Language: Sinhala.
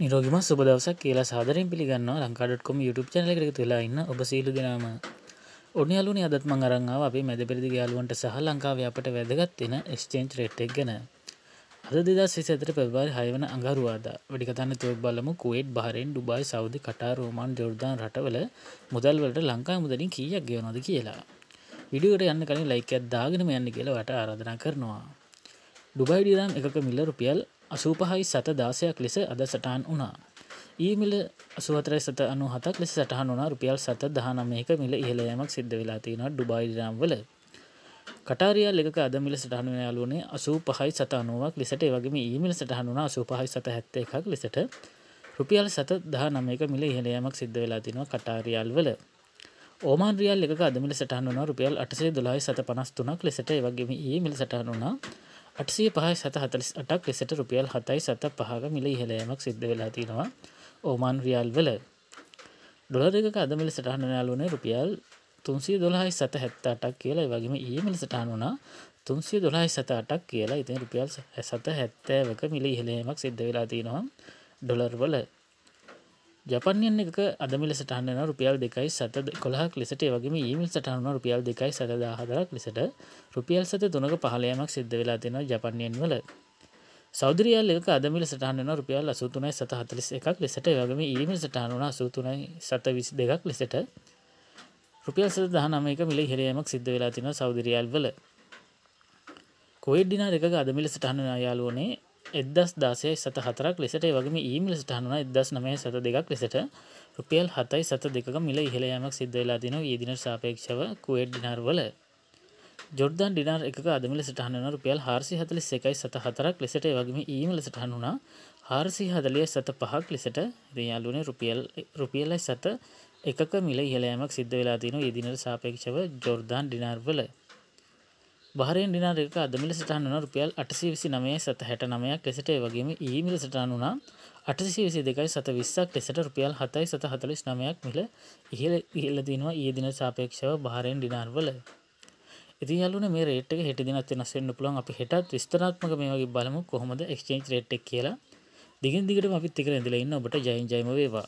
නිරෝගිම සුබ දවසක් කියලා සාදරයෙන් පිළිගන්නවා ලංකාඩටකොම YouTube චැනල එකට තුලා ඉන්න ඔබ සීලු දෙනාම. ඔන්න යාලුනේ අදත් මං අරන් ආවා අපේ මැද පෙරදිග යාළුවන්ට සහ ලංකාවේ අපට වැදගත් වෙන එක්ස්චේන්ජ් රේට් එක ගැන. අද 2024 පෙබරවාරි 6 වන අඟහරුවාදා. වැඩි කතා නැතුව බලමු Kuwait Bahrain Dubai Saudi Qatar Oman Jordan රටවල මුදල් වලට ලංකාවේ මුදලින් කීයක් ගෙවනවද කියලා. වීඩියෝ එකට යන්න කලින් ලයික් එකක් දාගෙනම යන්න කියලා වට ආරාධනා කරනවා. ඩුබයි ඩිරම් එකක මිල රුපියල් අසූපහයි සත දාසයක් ලෙස අද සටහන් වුණා. ඊමිල අසුවතරයි සත අනු හතක් ලෙස සටහන් වුණා රුපියල් සත දහනමයක මිල ඉහළයමක් සිද්ධ වෙලා තියෙනවා ඩුබයිරම් වල. කටාරියල් එකක අද මිල සටහන් වෙන යාළුවනේ අසූ පහයි සත අනුවක් ලෙසට වගේම ඊමිල සටහන් වුණා අසූ පහයි සත හැත්ත එකක් ලෙසට රුපියල් සත දහ නමයක මිල ඉහළයමක් සිද්ධ වෙලා තිනවා කටාරියල් වල. ඕමාන් රියල් එක අදමිල සටහන් වන රුපියල් අටසේ දොලායි සත පනස් තුනක් ලෙසට වගේම ඒ මිල සටහන් වුණා අටසිය පහ සත හතලිස් අටක් ලෙසට රුපියල් හතයි සත පහක මිල ඉහළයමක් සිද්ධ වෙලා තියෙනවා ඕමාන් රියල් වල ඩොලර එක අදමිල සටහන යාලුවනේ රුපියල් තුන්සිය දොලාහි සත හැත්ත අටක් කියලා වගේම ඊමිල සටහන් වුණා තුන්සිය දොලාහි සත අටක් කියලා. ඉතින් රුපියල් සත හැත්තෑවක මිල ඉහළයමක් සිද්ධ වෙලා තියෙනවා ඩොලර් වල. ජපන්යන් එක අදමිල සටහන්න රුපියල් දෙකයි සත කොළහක් ලෙසට වගේම ඊමිල් සටහන රුපියල් දෙකයි සත දාහදරක් ලෙසට රුපියල් සත තුනක පහලයමක් සිද්ධ වෙලා තියෙනවා ජපන්යන් වල. සෞදරියල් එක අදමිල සටහන්න රුපියල් අසුතුනයි සත හතලිස් එකක් ලෙසට වගේම ඊමිල් සටහන වන අසුතුනයි සත විසි දෙකක් ලෙසට රුපියල් සත දහනමයක මිල හිරයමක් සිද්ධ වෙලා තියෙනවා සෞදරියල් වල. කොයිඩ්ඩිනා එක අදමිල සටහන යාලුවනේ එදස් දාසය සත හතරක් ලෙසට වගේම ඊමිල සටහනුන එදස් නමය සත දෙකක් ලෙසට රුපියල් හතයි සත දෙක මිල ඉහළයමක් සිද්ධ වෙලා තිනව. ඒදින සාපේක්ෂව කුවේඩ් ඩිනර්වල ජොර්දන් ඩිනර් එක අදමිල සටහනන රුපියල් හාරසි හතලිස් එකයි සත හතරක් ලෙසට වගේම ඊමල සටහනුනා හාරසි හදලිය සත පහක් ලෙසට රියල්ලුනේ රුපියල් රුපියලයි සත එකක මිල ඉහළයමක් සිද්ධ වෙලා තිනව. ඒදිනට සාපේක්ෂව ජොර්දාන් ඩිනර්වල බහරෙන් ඩිනාර එක අදමිල සටහන් වන රුපියල් අටසි විසි නමය සත හැට නමයක් ලෙසට වගේම ඊමිල සටහන් වුණා අටසි විසි දෙකයි සත විස්සක් ලෙසට රුපියල් හතයි සත හතලිස් නමයක් මිල ඉහල ඉහල දිනවා ඒ දින සාපේක්ෂව බහරෙන් ඩිනාර්වල ඉති යාලුන මේ රේට් එක හෙට දිනත් වෙනස් වෙන්න පුළුවන්. අපි හෙටත් විස්තරාත්මක මේ වගේ බලමු කොහොමද එක්ස්චේන්ජ් රේට් එක කියලා. දිගින් දිගටම අපිත් එක්ක ඉඳලා ඉන්න. ඔබට ජයෙන් ජයම වේවා.